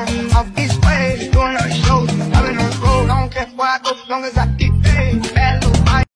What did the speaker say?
walking. Off this way, doing other shows. I've been on the road, I don't care where I go, as long as I get.